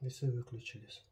Весы выключились.